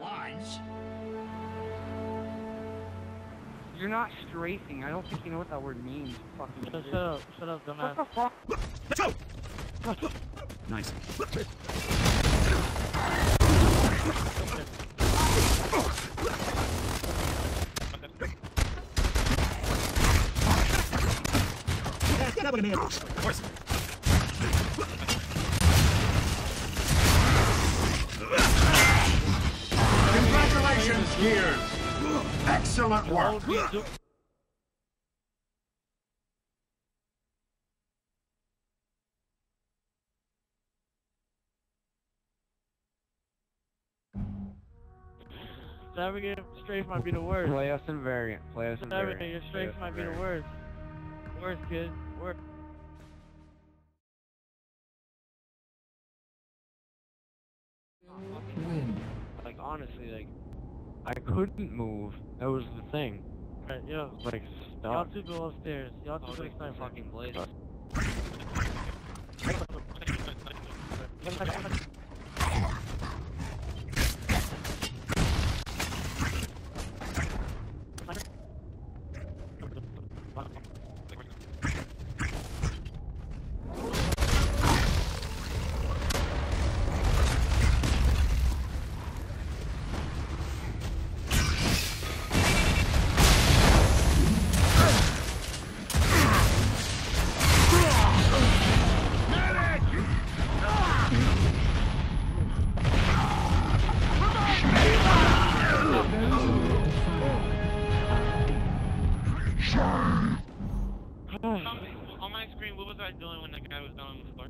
lines. You're not strafing. I don't think you know what that word means. Fucking Shut idiot. up, shut up, What the fuck? Let's go! Nice. Of course. Congratulations, Gears! Excellent work! Don't Navigator strafe might be the worst. Play us in variant. Play us in variant. Navigator Play strafe might be the worst. Worst, kid. Worst. Win. Like honestly, like I couldn't move. That was the thing. Right, yo. Like stop. Y'all two go upstairs. Y'all two oh, go upstairs. fucking blade. On my screen, what was I doing when that guy was down on the floor?